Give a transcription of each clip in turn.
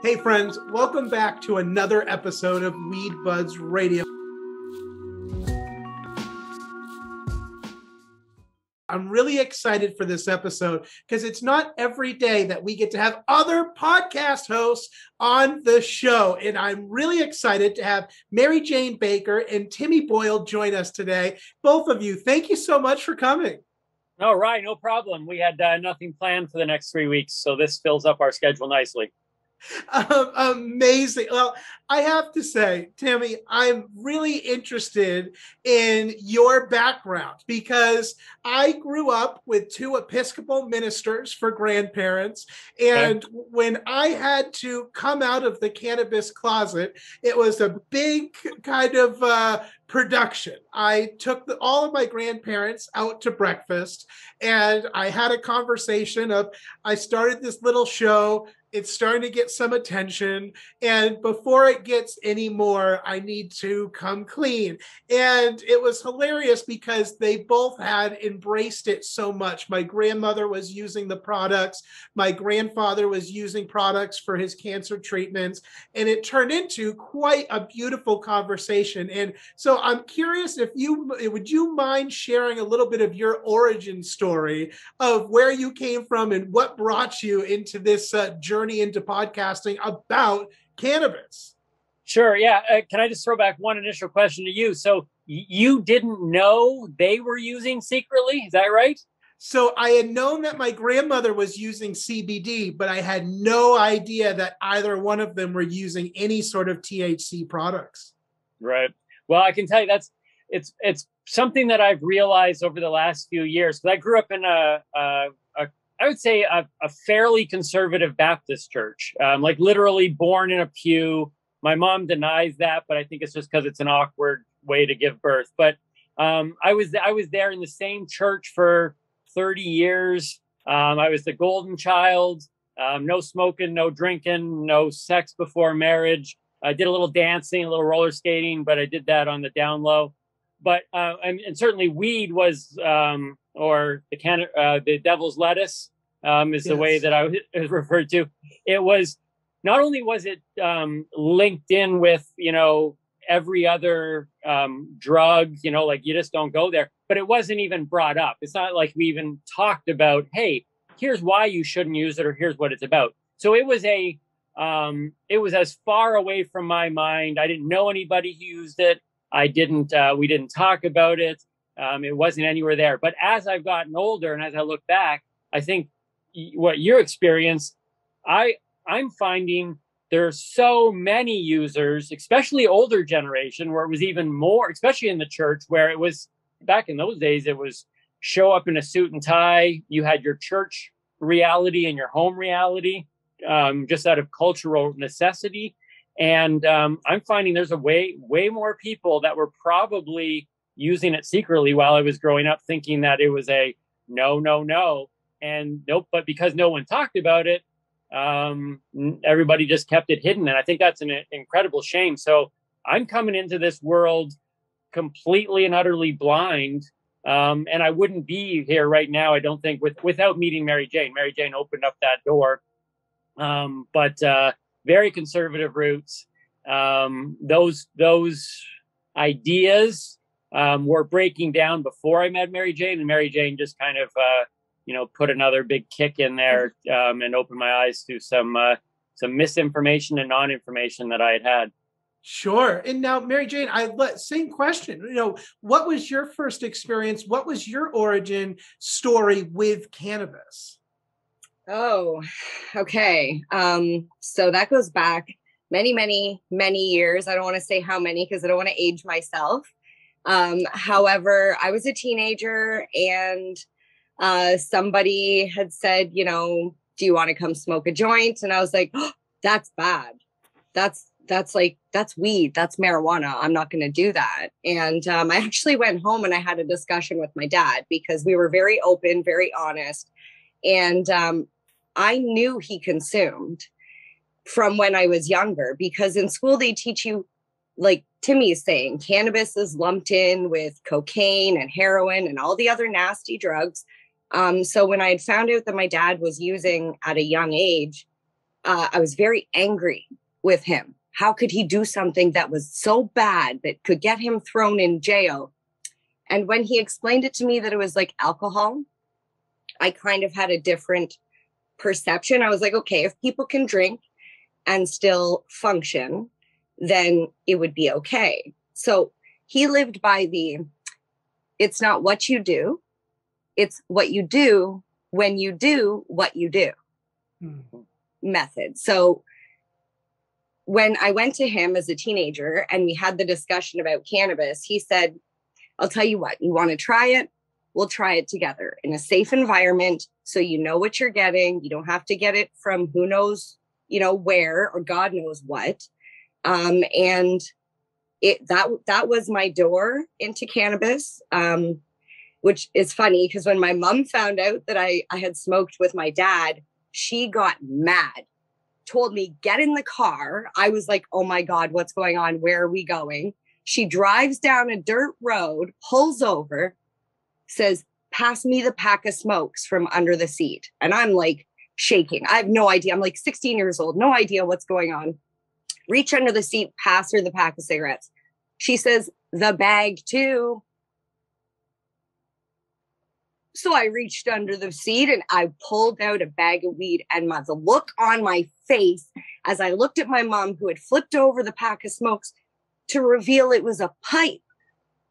Hey, friends, welcome back to another episode of Weed Buds Radio. I'm really excited for this episode because it's not every day that we get to have other podcast hosts on the show. And I'm really excited to have Marijane Baker and Timmy Boyle join us today. Both of you, thank you so much for coming. All right, no problem. We had uh, nothing planned for the next three weeks, so this fills up our schedule nicely. Um, amazing. Well, I have to say, Timmy, I'm really interested in your background because I grew up with two Episcopal ministers for grandparents. And okay. when I had to come out of the cannabis closet, it was a big kind of uh, production. I took the, all of my grandparents out to breakfast and I had a conversation of I started this little show it's starting to get some attention and before it gets any more i need to come clean. And it was hilarious because they both had embraced it so much. My grandmother was using the products my grandfather was using products for his cancer treatments and it turned into quite a beautiful conversation. And so i'm curious if you would you mind sharing a little bit of your origin story of where you came from and what brought you into this uh, journey journey into podcasting about cannabis. Sure. Yeah. Uh, can I just throw back one initial question to you? So you didn't know they were using secretly? Is that right? So I had known that my grandmother was using CBD, but I had no idea that either one of them were using any sort of THC products. Right. Well, I can tell you that's it's it's something that I've realized over the last few years. Because I grew up in a, a, a I would say a, a fairly conservative Baptist church, um, like literally born in a pew. My mom denies that, but I think it's just because it's an awkward way to give birth. But um, I was I was there in the same church for 30 years. Um, I was the golden child. Um, no smoking, no drinking, no sex before marriage. I did a little dancing, a little roller skating, but I did that on the down low. But uh, and, and certainly weed was um, or the can uh, the devil's lettuce um, is yes. the way that I was referred to. It was not only was it um, linked in with you know every other um, drug, you know, like you just don't go there, but it wasn't even brought up. It's not like we even talked about, hey, here's why you shouldn't use it, or here's what it's about. So it was a um, it was as far away from my mind. I didn't know anybody who used it. I didn't. Uh, we didn't talk about it. Um, it wasn't anywhere there. But as I've gotten older and as I look back, I think what your experience, I I'm finding there's so many users, especially older generation, where it was even more, especially in the church, where it was back in those days, it was show up in a suit and tie. You had your church reality and your home reality, um, just out of cultural necessity. And um, I'm finding there's a way, way more people that were probably using it secretly while I was growing up, thinking that it was a no, no, no. And nope, but because no one talked about it, um, everybody just kept it hidden. And I think that's an incredible shame. So I'm coming into this world completely and utterly blind. Um, and I wouldn't be here right now, I don't think, with, without meeting Marijane. Mary Jane opened up that door. Um, but uh, very conservative roots. Um, those those ideas um, were breaking down before I met Marijane, and Marijane just kind of, uh, you know, put another big kick in there um, and opened my eyes to some uh, some misinformation and non-information that I had had. Sure. And now, Marijane, I let same question. You know, what was your first experience? What was your origin story with cannabis? Oh, okay. Um, so that goes back many, many, many years. I don't want to say how many because I don't want to age myself. Um, however, I was a teenager and uh, somebody had said, you know, do you want to come smoke a joint? And I was like, oh, that's bad. That's that's like that's weed. That's marijuana. I'm not going to do that. And um, I actually went home and I had a discussion with my dad because we were very open, very honest, and um, I knew he consumed from when I was younger because in school they teach you like Timmy is saying, cannabis is lumped in with cocaine and heroin and all the other nasty drugs. Um, so when I had found out that my dad was using at a young age, uh, I was very angry with him. How could he do something that was so bad that could get him thrown in jail? And when he explained it to me that it was like alcohol, I kind of had a different perception. I was like, okay, if people can drink and still function, then it would be okay. So he lived by the it's not what you do, it's what you do when you do what you do mm-hmm. method. So when I went to him as a teenager and we had the discussion about cannabis, he said, I'll tell you what, you want to try it? We'll try it together in a safe environment so you know what you're getting. You don't have to get it from who knows, you know, where or God knows what. Um, and it that that was my door into cannabis. Um, which is funny because when my mom found out that I, I had smoked with my dad, she got mad, told me, get in the car. I was like, oh my God, what's going on? Where are we going? She drives down a dirt road, pulls over, says, pass me the pack of smokes from under the seat. And I'm like shaking. I have no idea. I'm like 16 years old, no idea what's going on. Reach under the seat, pass her the pack of cigarettes. She says, the bag too. So I reached under the seat and I pulled out a bag of weed. And my, the look on my face as I looked at my mom, who had flipped over the pack of smokes to reveal it was a pipe.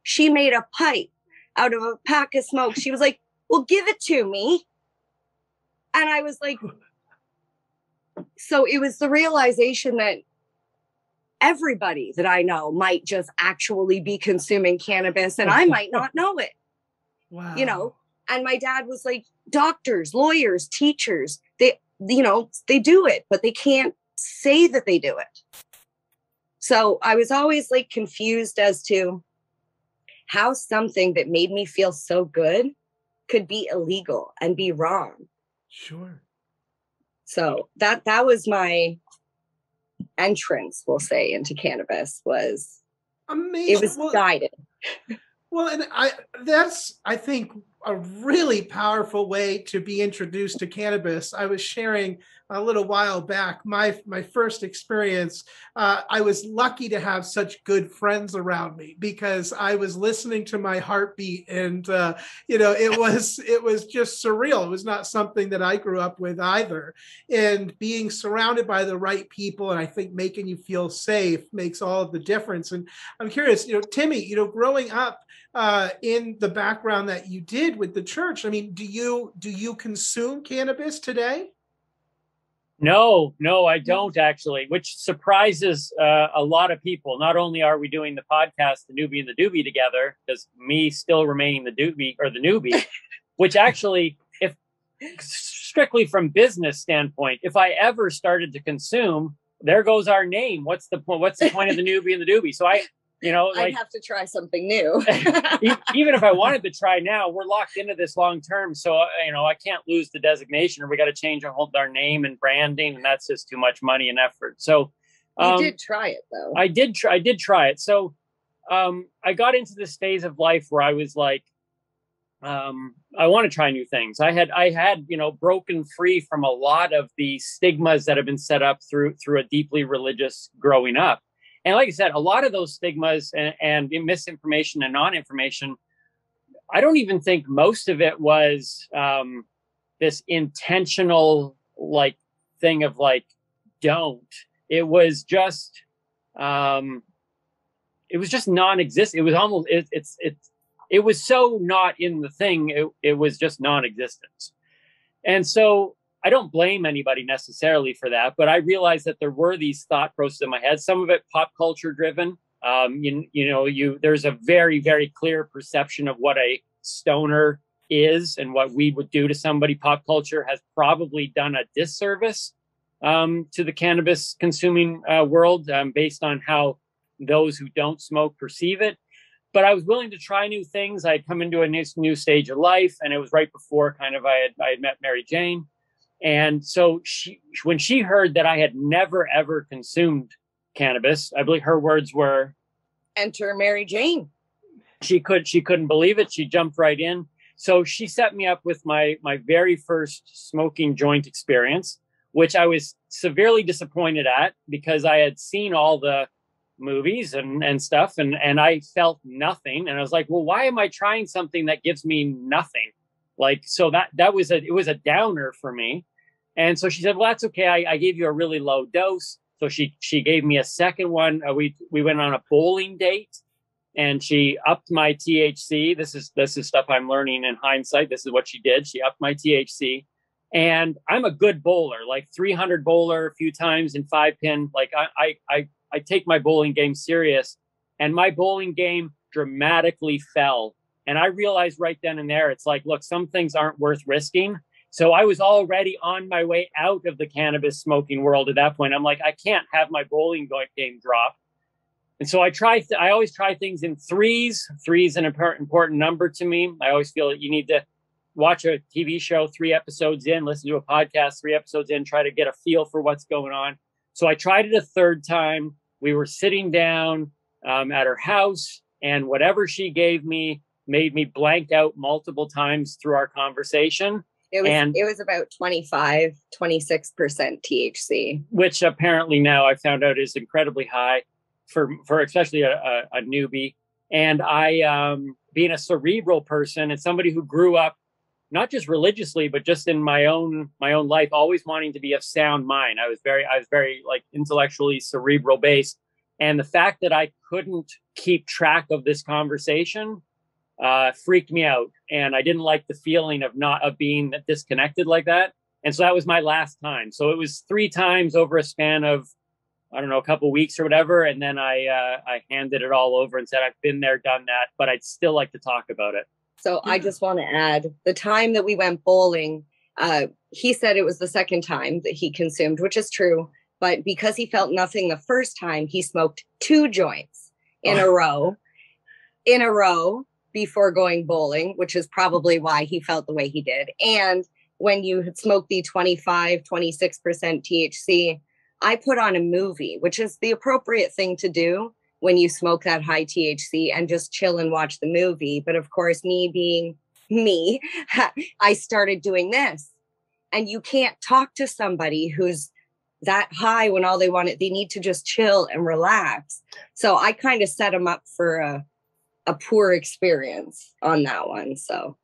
She made a pipe out of a pack of smokes. She was like, Well, give it to me. And I was like, So it was the realization that everybody that I know might just actually be consuming cannabis and I might not know it. Wow. You know, and my dad was like, doctors, lawyers, teachers, they, you know, they do it, but they can't say that they do it. So I was always like confused as to how something that made me feel so good could be illegal and be wrong. Sure. So that that was my entrance, we'll say, into cannabis was amazing. It was well, guided. Well, and I that's I think a really powerful way to be introduced to cannabis. I was sharing a little while back my my first experience. Uh, I was lucky to have such good friends around me because I was listening to my heartbeat, and uh, you know it was it was just surreal. It was not something that I grew up with either, and being surrounded by the right people, and I think making you feel safe makes all of the difference. And I'm curious, you know, Timmy, you know, growing up uh, in the background that you did with the church. I mean, do you do you consume cannabis today? No, no, I don't actually, which surprises uh, a lot of people. Not only are we doing the podcast, the newbie and the doobie together, because me still remaining the doobie or the newbie, which actually, if strictly from business standpoint, if I ever started to consume, there goes our name. What's the point? What's the point of the newbie and the doobie? So I, you know like, i'd have to try something new. Even if i wanted to try now we're locked into this long term so uh, you know i can't lose the designation or we got to change our whole our name and branding and that's just too much money and effort. So um, you did try it though. I did try i did try it. So um, i got into this phase of life where i was like um, i want to try new things. I had i had you know broken free from a lot of the stigmas that have been set up through through a deeply religious growing up and like I said, a lot of those stigmas and, and misinformation and non-information, I don't even think most of it was um, this intentional like thing of like don't. It was just um, it was just non-existent. It was almost it, it's it's it was so not in the thing. It, it was just non-existent. And so I don't blame anybody necessarily for that, but I realized that there were these thought processes in my head. Some of it pop culture driven. Um, you, you know, you there's a very very clear perception of what a stoner is and what we would do to somebody. Pop culture has probably done a disservice um, to the cannabis consuming uh, world um, based on how those who don't smoke perceive it. But I was willing to try new things. I'd come into a new, new stage of life, and it was right before kind of I had I had met Marijane and so she, when she heard that I had never ever consumed cannabis, I believe her words were, "Enter Marijane." She could she couldn't believe it. She jumped right in. So she set me up with my my very first smoking joint experience which I was severely disappointed at because I had seen all the movies and and stuff and and I felt nothing and I was like well why am I trying something that gives me nothing like so that that was a it was a downer for me. And so she said well that's okay. I, I gave you a really low dose. So she she gave me a second one. Uh, we we went on a bowling date and she upped my THC this is this is stuff I'm learning in hindsight. This is what she did. She upped my THC and I'm a good bowler like 300 bowler a few times in five pin. Like I I I I take my bowling game serious, and my bowling game dramatically fell. And I realized right then and there, it's like, look, some things aren't worth risking. So I was already on my way out of the cannabis smoking world at that point. I'm like, I can't have my bowling game drop. And so I try, th- I always try things in threes. Three is an important number to me. I always feel that you need to watch a TV show three episodes in, listen to a podcast three episodes in, try to get a feel for what's going on. So I tried it a third time. We were sitting down um, at her house, and whatever she gave me made me blank out multiple times through our conversation. It was and, it was about 25, 26% THC. Which apparently now I found out is incredibly high for for especially a, a, a newbie. And I um being a cerebral person and somebody who grew up not just religiously but just in my own my own life always wanting to be of sound mind i was very i was very like intellectually cerebral based and the fact that i couldn't keep track of this conversation uh, freaked me out and i didn't like the feeling of not of being disconnected like that and so that was my last time so it was three times over a span of i don't know a couple weeks or whatever and then i uh, i handed it all over and said i've been there done that but i'd still like to talk about it so yeah. I just want to add the time that we went bowling, uh, he said it was the second time that he consumed, which is true. But because he felt nothing the first time, he smoked two joints in oh. a row, in a row before going bowling, which is probably mm-hmm. why he felt the way he did. And when you smoke the 25, 26% THC, I put on a movie, which is the appropriate thing to do when you smoke that high THC and just chill and watch the movie. But of course, me being me, I started doing this. And you can't talk to somebody who's that high when all they want it, they need to just chill and relax. So I kind of set them up for a, a poor experience on that one. So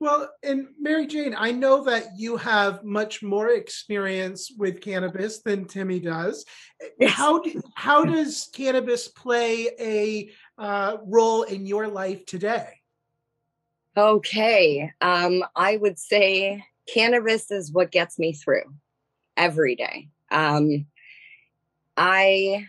well, and Marijane, I know that you have much more experience with cannabis than Timmy does. Yes. How do, how does cannabis play a uh, role in your life today? Okay, um, I would say cannabis is what gets me through every day. Um, I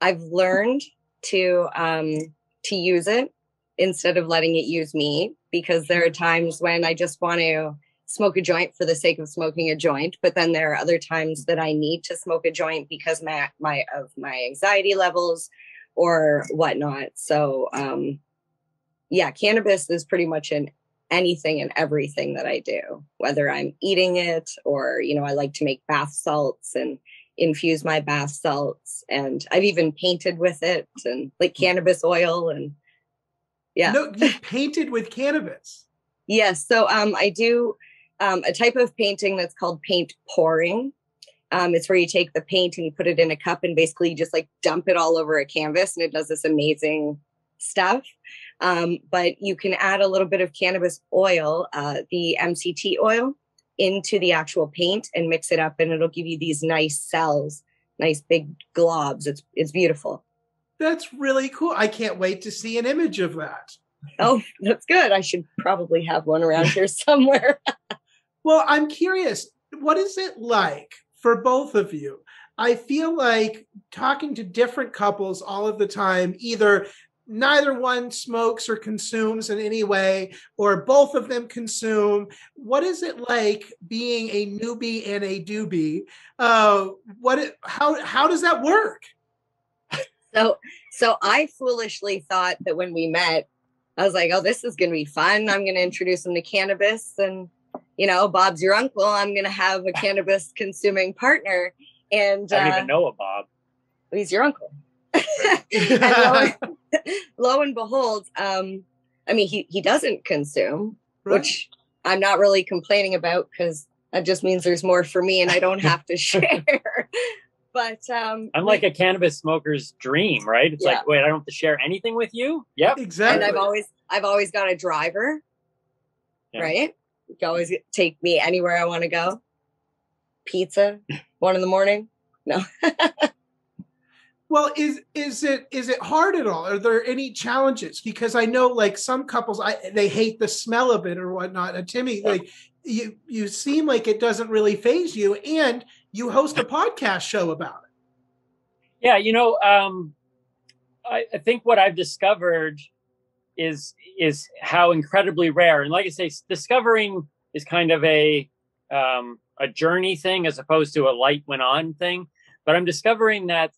I've learned to um, to use it instead of letting it use me because there are times when I just want to smoke a joint for the sake of smoking a joint but then there are other times that I need to smoke a joint because my my of my anxiety levels or whatnot. So um yeah cannabis is pretty much in anything and everything that I do whether I'm eating it or you know I like to make bath salts and infuse my bath salts and I've even painted with it and like cannabis oil and yeah. No, you painted with cannabis. Yes. So um, I do um, a type of painting that's called paint pouring. Um, it's where you take the paint and you put it in a cup and basically you just like dump it all over a canvas and it does this amazing stuff. Um, but you can add a little bit of cannabis oil, uh, the MCT oil, into the actual paint and mix it up, and it'll give you these nice cells, nice big globs. It's it's beautiful. That's really cool. I can't wait to see an image of that. Oh, that's good. I should probably have one around here somewhere. well, I'm curious, what is it like for both of you? I feel like talking to different couples all of the time, either neither one smokes or consumes in any way, or both of them consume. What is it like being a newbie and a doobie? Uh, what? It, how how does that work? So so I foolishly thought that when we met, I was like, oh, this is gonna be fun. I'm gonna introduce him to cannabis and you know, Bob's your uncle. I'm gonna have a cannabis consuming partner. And I don't uh, even know a Bob. He's your uncle. And lo, and, lo, and behold, um, I mean, he he doesn't consume, right. which I'm not really complaining about because That just means there's more for me and I don't have to share. but um I'm like a cannabis smoker's dream, right? It's Yeah. like, wait, I don't have to share anything with you? Yep. Exactly. and I've always I've always got a driver, Yeah. right? You can always take me anywhere I want to go. Pizza, one in the morning. No. Well, is is it is it hard at all? Are there any challenges? Because I know like some couples, I they hate the smell of it or whatnot. And Timmy, Yeah. like you you seem like it doesn't really phase you, and you host a podcast show about it. Yeah, you know, um, I, I think what I've discovered is is how incredibly rare, and like I say, discovering is kind of a um, a journey thing as opposed to a light went on thing. But I'm discovering that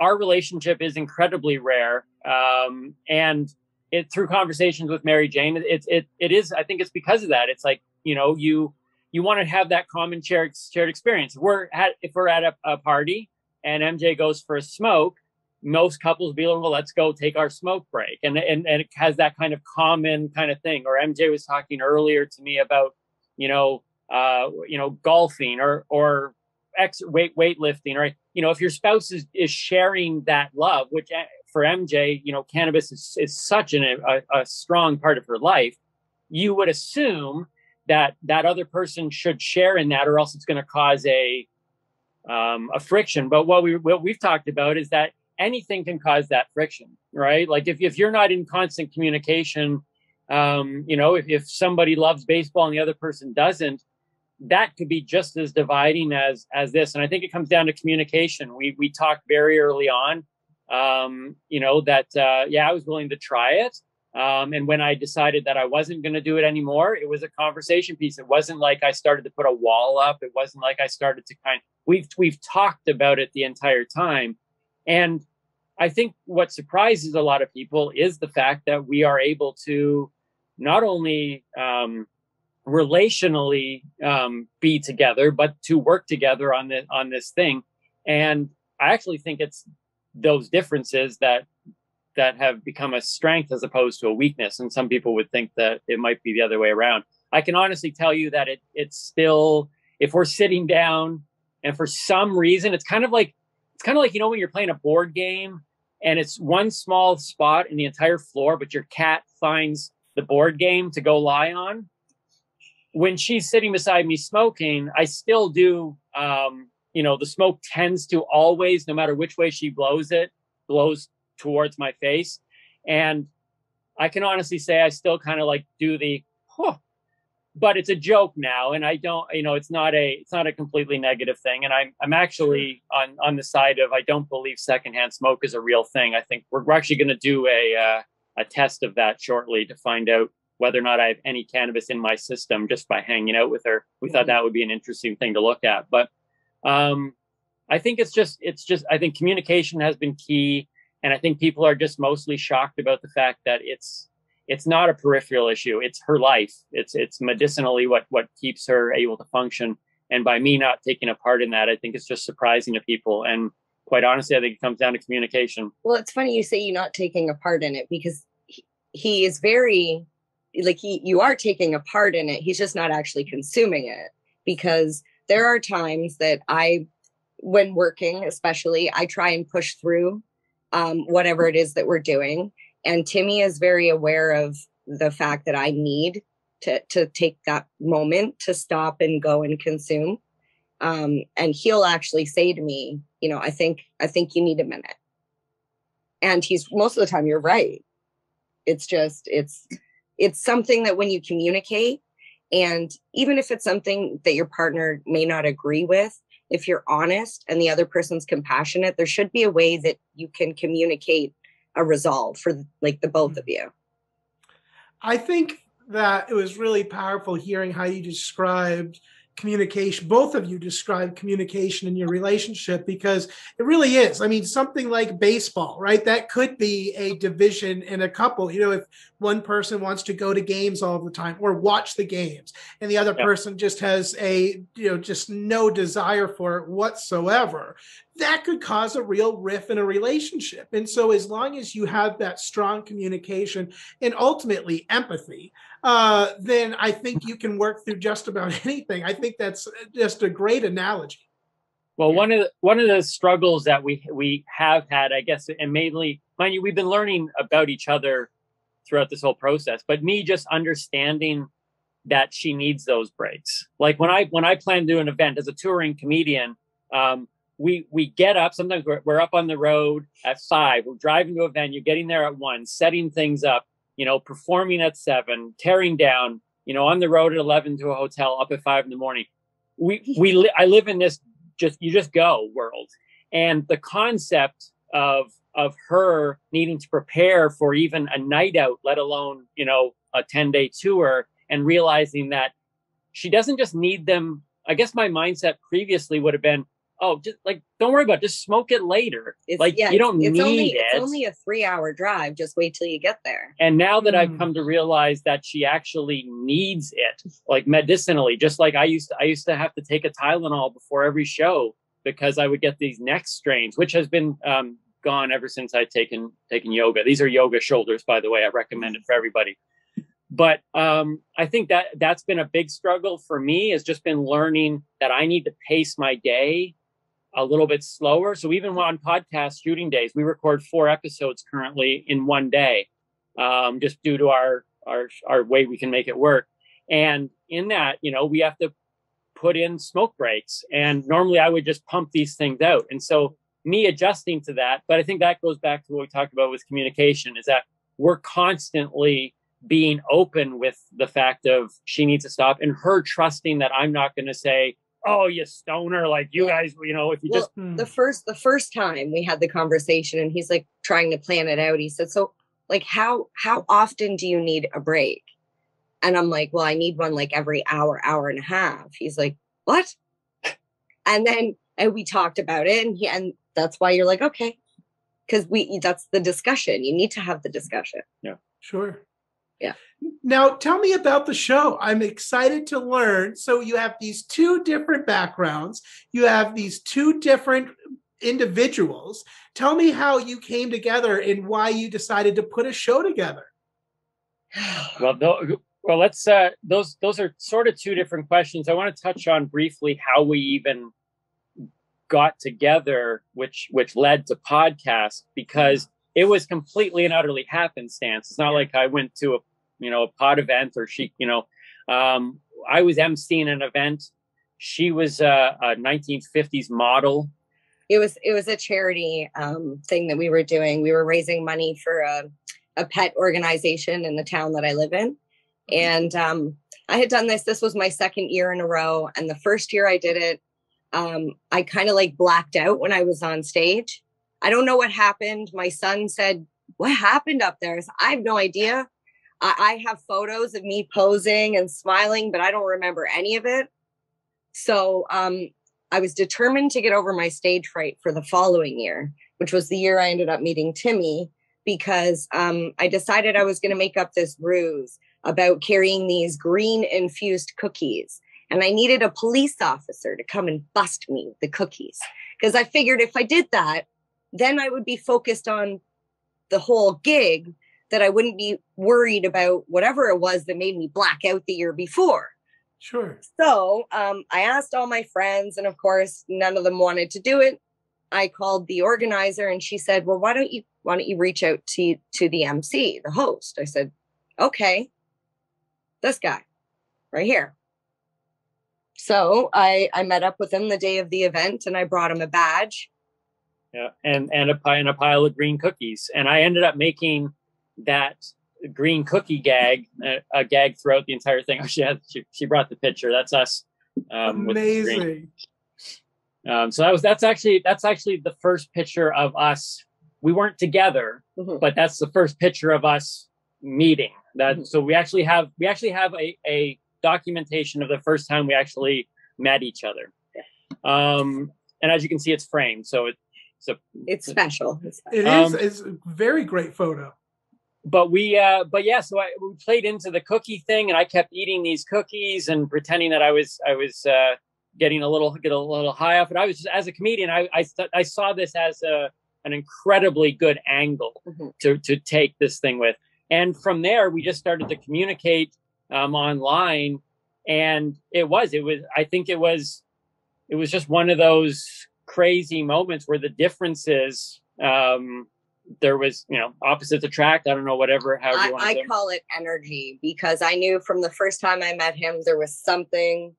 our relationship is incredibly rare, um, and it through conversations with Marijane, it it it is. I think it's because of that. It's like you know you you want to have that common shared shared experience. We're at if we're at a, a party and MJ goes for a smoke, most couples be like, well, let's go take our smoke break. And, and, and it has that kind of common kind of thing. Or MJ was talking earlier to me about, you know, uh, you know, golfing or, or X weight, weightlifting, right? you know, if your spouse is, is sharing that love, which uh, for MJ, you know, cannabis is, is such an, a, a strong part of her life, you would assume that that other person should share in that or else it's going to cause a, um, a friction. But what we what we've talked about is that anything can cause that friction, right? Like if if you're not in constant communication, um, you know, if, if somebody loves baseball and the other person doesn't, that could be just as dividing as as this. And I think it comes down to communication. We we talked very early on, um, you know, that uh, yeah, I was willing to try it. Um, and when I decided that I wasn't going to do it anymore, it was a conversation piece. It wasn't like I started to put a wall up. It wasn't like I started to kind. We've we've talked about it the entire time, and I think what surprises a lot of people is the fact that we are able to not only um, relationally um, be together, but to work together on this on this thing. And I actually think it's those differences that that have become a strength as opposed to a weakness. And some people would think that it might be the other way around. I can honestly tell you that it it's still if we're sitting down and for some reason it's kind of like it's kind of like you know when you're playing a board game and it's one small spot in the entire floor, but your cat finds the board game to go lie on. When she's sitting beside me smoking, I still do. Um, you know, the smoke tends to always, no matter which way she blows it, blows towards my face. And I can honestly say I still kind of like do the, huh, but it's a joke now. And I don't, you know, it's not a, it's not a completely negative thing. And I'm, I'm actually on, on the side of, I don't believe secondhand smoke is a real thing. I think we're, we're actually going to do a, uh, a test of that shortly to find out whether or not I have any cannabis in my system just by hanging out with her. We thought that would be an interesting thing to look at, but, um, I think it's just, it's just, I think communication has been key and I think people are just mostly shocked about the fact that it's it's not a peripheral issue. It's her life. It's it's medicinally what what keeps her able to function. And by me not taking a part in that, I think it's just surprising to people. And quite honestly, I think it comes down to communication. Well, it's funny you say you're not taking a part in it because he, he is very like he you are taking a part in it. He's just not actually consuming it because there are times that I when working especially I try and push through um, whatever it is that we're doing. And Timmy is very aware of the fact that I need to to take that moment to stop and go and consume. Um, and he'll actually say to me, you know, I think I think you need a minute. And he's most of the time, you're right. It's just it's it's something that when you communicate, and even if it's something that your partner may not agree with, if you're honest and the other person's compassionate, there should be a way that you can communicate a resolve for like the both of mm-hmm. you. I think that it was really powerful hearing how you described communication. Both of you described communication in your relationship because it really is. I mean, something like baseball, right? That could be a division in a couple. You know, if one person wants to go to games all the time or watch the games and the other person just has a, you know, just no desire for it whatsoever, that could cause a real rift in a relationship. And so, as long as you have that strong communication and ultimately empathy, uh, then I think you can work through just about anything. I think that's just a great analogy. Well, one of the, one of the struggles that we we have had, I guess, and mainly, mind you, we've been learning about each other throughout this whole process. But me just understanding that she needs those breaks. Like when I when I plan to do an event as a touring comedian, um, we we get up. Sometimes we're, we're up on the road at five. We're driving to a venue, getting there at one, setting things up. You know, performing at seven, tearing down. You know, on the road at eleven to a hotel, up at five in the morning. We we li- I live in this just you just go world, and the concept of of her needing to prepare for even a night out, let alone you know a ten day tour, and realizing that she doesn't just need them. I guess my mindset previously would have been oh, just like don't worry about it. Just smoke it later. It's, like yeah, you don't it's need only, it. It's only a three hour drive. Just wait till you get there. and now that I've Mm. come to realize that she actually needs it, like medicinally, just like I used to, I used to have to take a Tylenol before every show because I would get these neck strains, which has been um, gone ever since I've taken taken yoga. These are yoga shoulders, by the way. I recommend it for everybody. But um, I think that that's been a big struggle for me. Has just been learning that I need to pace my day a little bit slower. So even on podcast shooting days, we record four episodes currently in one day, um, just due to our our our way we can make it work. And in that, you know, we have to put in smoke breaks. And normally I would just pump these things out. And so me adjusting to that, but I think that goes back to what we talked about with communication is that we're constantly being open with the fact of she needs to stop and her trusting that I'm not going to say, "Oh, you stoner!" Like you guys, you know, if you Well, just Hmm. the first the first time we had the conversation and he's like trying to plan it out he said so like how how often do you need a break and i'm like well i need one like every hour hour and a half he's like what and then and we talked about it and he and that's why you're like okay because we that's the discussion you need to have the discussion Yeah. Sure. Yeah. Now, tell me about the show. I'm excited to learn. So, you have these two different backgrounds, you have these two different individuals. Tell me how you came together and why you decided to put a show together. well, tho- well, let's. Uh, those those are sort of two different questions. I want to touch on briefly how we even got together, which which led to podcast because it was completely and utterly happenstance. It's not like I went to a you know a pod event or she you know um, I was emceeing an event. She was a, a 1950s model. it was it was a charity um, thing that we were doing we were raising money for a, a pet organization in the town that i live in and um, i had done this this was my second year in a row and the first year i did it um, i kind of like blacked out when i was on stage i don't know what happened my son said what happened up there I said, i have no idea I, I have photos of me posing and smiling but i don't remember any of it so um, I was determined to get over my stage fright for the following year, which was the year I ended up meeting Timmy, because um, I decided I was going to make up this ruse about carrying these green infused cookies. And I needed a police officer to come and bust me the cookies. Because I figured if I did that, then I would be focused on the whole gig, that I wouldn't be worried about whatever it was that made me black out the year before. Sure. So um, I asked all my friends, and of course, none of them wanted to do it. I called the organizer, and she said, "Well, why don't you why don't you reach out to to the MC, the host?" I said, "Okay, this guy, right here." So I I met up with him the day of the event, and I brought him a badge. Yeah, and and a pie and a pile of green cookies, and I ended up making that green cookie gag a, a gag throughout the entire thing. Oh, she had she, she brought the picture. That's us. Um. Amazing. Um, so that was that's actually that's actually the first picture of us. We weren't together, Mhm. but that's the first picture of us meeting. That Mhm. so we actually have we actually have a, a documentation of the first time we actually met each other. Um, and as you can see, it's framed, so it, it's It's special. It's special. It is. Um, It's a very great photo. but we uh but yeah so I we played into the cookie thing and I kept eating these cookies and pretending that I was I was uh getting a little get a little high off it I was just as a comedian I I, I saw this as a an incredibly good angle Mhm. to to take this thing with and from there we just started to communicate um, online, and it was it was I think it was it was just one of those crazy moments where the differences um, there was you know opposites attract i don't know whatever how I, I call it energy because i knew from the first time i met him there was something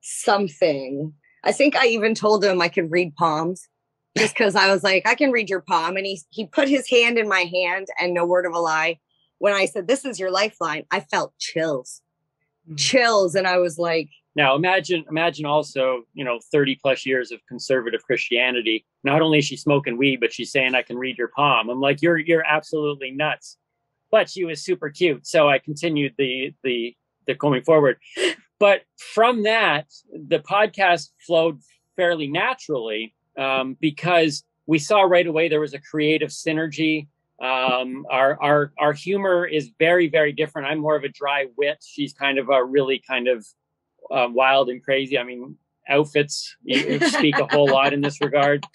something. I think i even told him i could read palms just because i was like i can read your palm and he he put his hand in my hand and no word of a lie. When i said this is your lifeline i felt chills. Mm-hmm. chills and i was like now imagine imagine also, you know, 30 plus years of conservative Christianity. Not only is she smoking weed, but she's saying I can read your palm. I'm like, you're you're absolutely nuts. But she was super cute. So I continued the the the going forward. But from that, the podcast flowed fairly naturally um, because we saw right away there was a creative synergy. Um, our our our humor is very very different. I'm more of a dry wit. She's kind of a really kind of uh, wild and crazy. I mean, outfits speak a whole lot in this regard.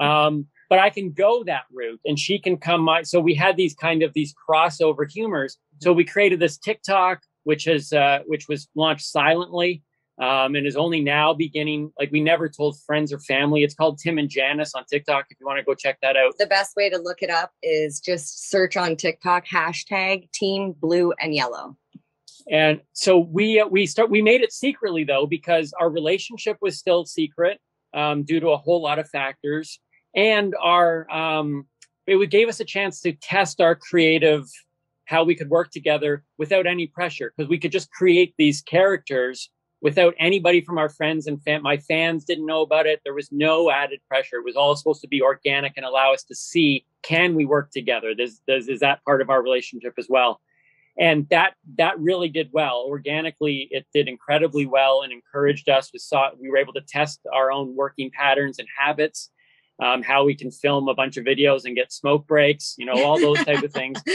Um, but I can go that route, and she can come. My so we had these kind of these crossover humors. So we created this TikTok, which is uh, which was launched silently. Um, and is only now beginning. Like we never told friends or family. It's called Tim and Janice on TikTok. If you want to go check that out, the best way to look it up is just search on TikTok hashtag Team Blue and Yellow. And so we uh, we start we made it secretly though because our relationship was still secret um, due to a whole lot of factors, and our um, it gave us a chance to test our creative how we could work together without any pressure because we could just create these characters without anybody from our friends and fam- my fans didn't know about it. There was no added pressure. It was all supposed to be organic and allow us to see can we work together? Does, does is that part of our relationship as well and that that really did well. Organically it did incredibly well and encouraged us. We saw we were able to test our own working patterns and habits um, how we can film a bunch of videos and get smoke breaks you know all those type of things.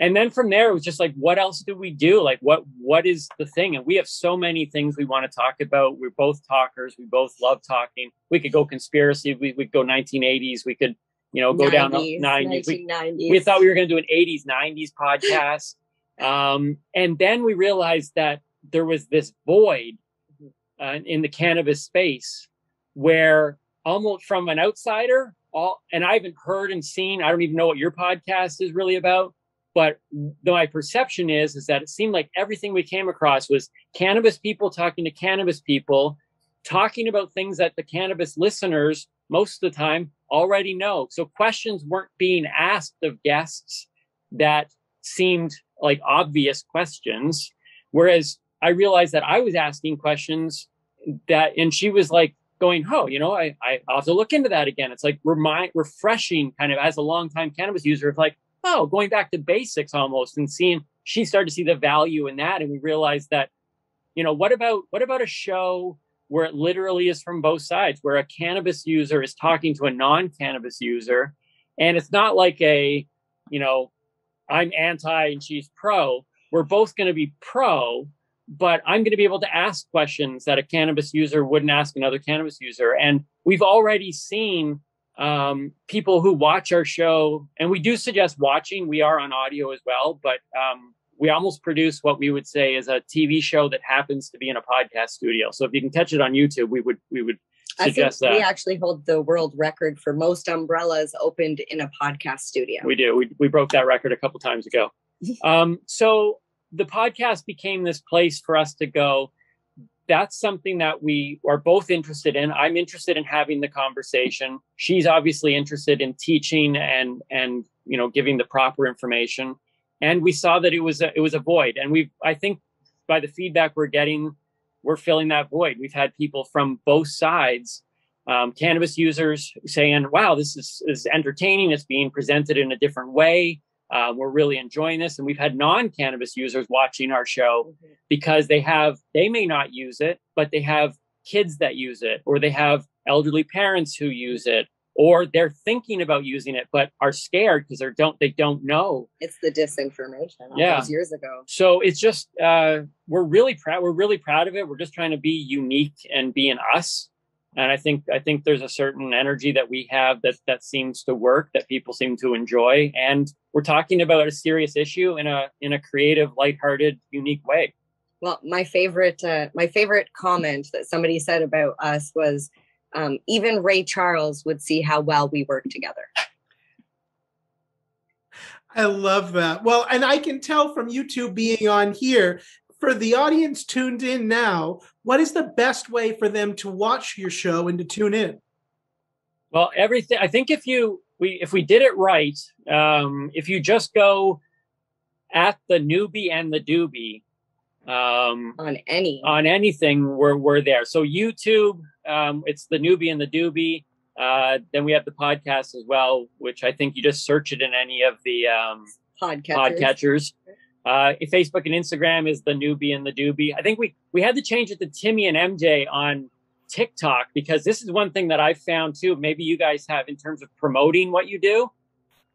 And then from there it was just like what else do we do? Like what what is the thing? And we have so many things we want to talk about. We're both talkers. We both love talking. We could go conspiracy. We, we could go 1980s we could you know go 90s, down 90s we, we thought we were going to do an 80s 90s podcast um, and then we realized that there was this void uh, in the cannabis space where almost from an outsider, all, and I haven't heard and seen, I don't even know what your podcast is really about. But my perception is, is that it seemed like everything we came across was cannabis people talking to cannabis people, talking about things that the cannabis listeners most of the time already know. So questions weren't being asked of guests that seemed like obvious questions. Whereas I realized that I was asking questions that, and she was like going, Oh, you know, I, I, have to look into that again. It's like remind, refreshing kind of as a long-time cannabis user like, oh, going back to basics almost and seeing, she started to see the value in that. And we realized that, you know, what about, what about a show where it literally is from both sides, where a cannabis user is talking to a non-cannabis user. And it's not like a, you know, I'm anti and she's pro. We're both going to be pro, but I'm going to be able to ask questions that a cannabis user wouldn't ask another cannabis user. And we've already seen um, people who watch our show, and we do suggest watching. We are on audio as well, but um, we almost produce what we would say is a TV show that happens to be in a podcast studio. So if you can catch it on YouTube, we would we would I think we actually hold the world record for most umbrellas opened in a podcast studio. We do. We, we broke that record a couple times ago. um, so the podcast became this place for us to go. That's something that we are both interested in. I'm interested in having the conversation. She's obviously interested in teaching and and you know giving the proper information. And we saw that it was a, it was a void. And we I think by the feedback we're getting we're filling that void. We've had people from both sides, um, cannabis users saying, wow, this is, is entertaining. It's being presented in a different way. Uh, we're really enjoying this. And we've had non cannabis users watching our show mm-hmm. because they have, they may not use it, but they have kids that use it, or they have elderly parents who use it, or they're thinking about using it but are scared because they don't they don't know. It's the disinformation. Yeah. years ago. So it's just uh, we're really proud we're really proud of it. We're just trying to be unique and being us. And i think i think there's a certain energy that we have that that seems to work that people seem to enjoy. And we're talking about a serious issue in a in a creative lighthearted unique way. Well, my favorite uh, my favorite comment that somebody said about us was um, even Ray Charles would see how well we work together. I love that. Well, and I can tell from you two being on here, for the audience tuned in now, what is the best way for them to watch your show and to tune in? Well, everything. I think if you we if we did it right, um, if you just go at the newbie and the doobie um, on any on anything, we're we're there. So YouTube, um, it's the Noobie and the doobie. Uh, then we have the podcast as well, which I think you just search it in any of the um, podcatchers. podcatchers. Uh, Facebook and Instagram is the Noobie and the doobie. I think we we had to change it to Timmy and MJ on TikTok because this is one thing that I found too. Maybe you guys have in terms of promoting what you do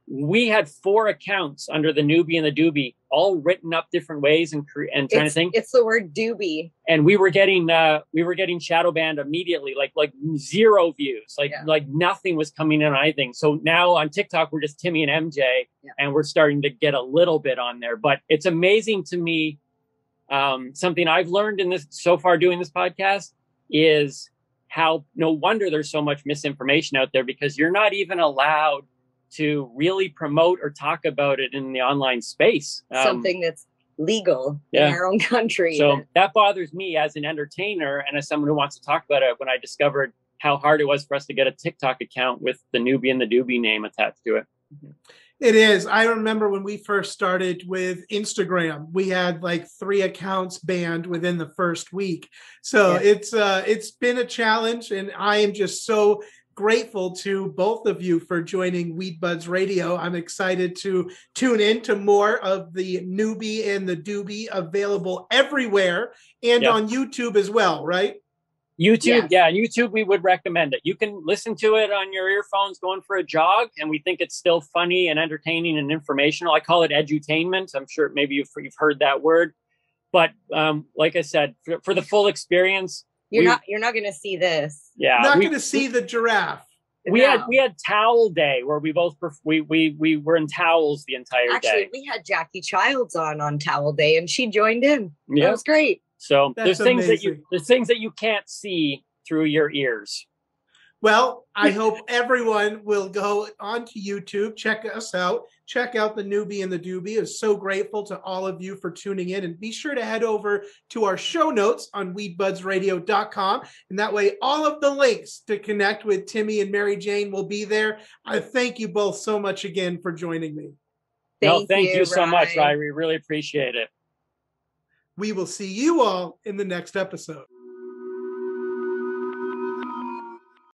we had four accounts under the Noobie and the doobie, all written up different ways and and trying it's, to think. It's the word doobie, and we were getting uh, we were getting shadow banned immediately, like like zero views, like yeah. like nothing was coming in on anything. So now on TikTok we're just Timmy and MJ, yeah. and we're starting to get a little bit on there. But it's amazing to me. Um, something I've learned in this so far doing this podcast is how no wonder there's so much misinformation out there because you're not even allowed to really promote or talk about it in the online space. Um, Something that's legal yeah. in our own country. So that bothers me as an entertainer and as someone who wants to talk about it when I discovered how hard it was for us to get a TikTok account with the Noobie and the doobie name attached to it. It is. I remember when we first started with Instagram, we had like three accounts banned within the first week. So yeah. it's uh it's been a challenge and I am just so grateful to both of you for joining WeedBudz Radio. I'm excited to tune in to more of the Noobie and the doobie available everywhere and yep. on YouTube as well, right? YouTube, yeah, YouTube, we would recommend it. You can listen to it on your earphones going for a jog, and we think it's still funny and entertaining and informational. I call it edutainment. I'm sure maybe you've, you've heard that word. But um, like I said, for, for the full experience, you're we, not you're not going to see this. Yeah, not going to see the giraffe. We no. had we had towel day where we both we we we were in towels the entire Actually, day. we had Jackie Childs on on towel day, and she joined in. Yeah, that was great. So That's there's things that you there's things that you can't see through your ears. Well, I hope everyone will go onto YouTube, check us out, check out the Noobie and the doobie. Is so grateful to all of you for tuning in, and be sure to head over to our show notes on weedbudzradio.com, and that way all of the links to connect with Timmy and Marijane will be there. I thank you both so much again for joining me. Thank no, thank you, you so much, Ry. We really appreciate it. We will see you all in the next episode.